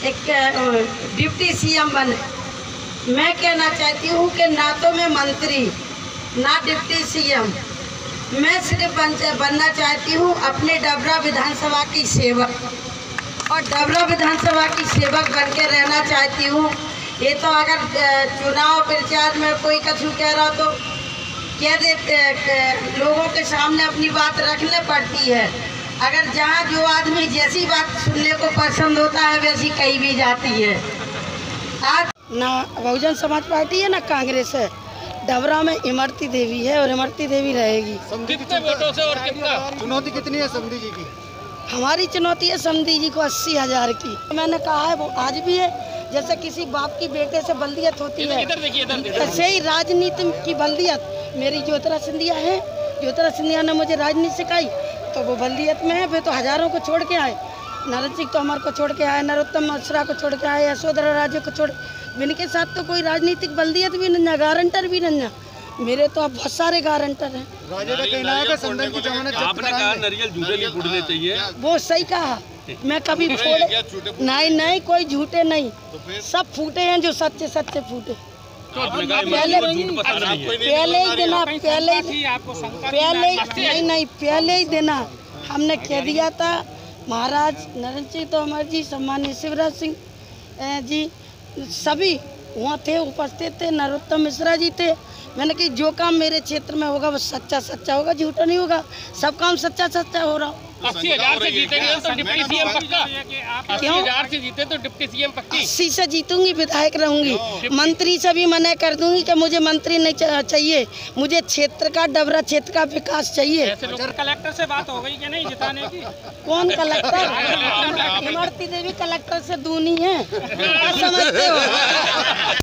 एक deputy CM बने। मैं कहना चाहती हूँ कि ना तो मैं मंत्री, ना डिप्टी सीएम। मैं सिर्फ़ बन, बनना चाहती हूँ अपने डबरा विधानसभा की सेवक। और डबरा विधानसभा की सेवक बन के रहना चाहती हूँ। ये तो अगर चुनाव प्रचार में कोई कछु कह रहा तो कह देते लोगों के सामने अपनी बात रखने पड़ती है। अगर जहाँ जो आदमी जैसी बात सुनने को पसंद होता है वैसी कही भी जाती है। आज ना बहुजन समाज पार्टी है ना कांग्रेस है। डबरा में इमरती देवी है और इमरती देवी रहेगी। कितने वोटों से और कितना? चुनौती कितनी है समझी जी की? हमारी चुनौती है समधी जी को अस्सी हज़ार की। मैंने कहा है वो आज भी है। जैसे किसी बाप की बेटे से बल्दियत होती है इधर देखिए इधर देखिए। ऐसे ही राजनीति की बल्दियत मेरी ज्योतिरा सिंधिया है। ज्योतिरा सिंधिया ने मुझे राजनीति सिखाई। तो वो बल्दियत में है वे तो हज़ारों को छोड़ के आए। नरद सिंह तोमर को छोड़ के आए नरोत्तम मिश्रा को छोड़ के आए यशोधरा राजे को छोड़। इनके साथ तो कोई राजनीतिक बल्दियत भी नहीं गारंटर भी नहीं मेरे तो अब बहुत सारे गारंटर हैं। राजे का कहना है कि संदन की जमानत आपने कहा नारियल झूठे नहीं फूटने चाहिए वो सही कहा। मैं कभी फोड़े नहीं नहीं कोई झूठे नहीं। सब फूटे हैं जो सच्चे सच्चे फूटे। पहले नहीं पहले ही देना पहले ही पहले ही नहीं नहीं पहले ही देना। हमने कह दिया था महाराज नरेंद्र सिंह तोमर जी सम्मान्य शिवराज सिंह जी सभी वहाँ थे उपस्थित थे नरोत्तम मिश्रा जी थे। मैंने कि जो काम मेरे क्षेत्र में होगा वो सच्चा सच्चा होगा झूठा नहीं होगा। सब काम सच्चा सच्चा हो रहा। अस्सी हज़ार से जीतेंगे तो डिप्टी सीएम पक्का। अस्सी? हज़ार से जीते तो डिप्टी सीएम पक्की। अस्सी से जीतूँगी विधायक रहूँगी। मंत्री से भी मना कर दूँगी कि मुझे मंत्री नहीं चाहिए। मुझे क्षेत्र का डबरा क्षेत्र का विकास चाहिए। कलेक्टर से बात हो गई कि नहीं जिताने की? कौन कलेक्टर? इमरती देवी कलेक्टर से दूनी है। समझते हो?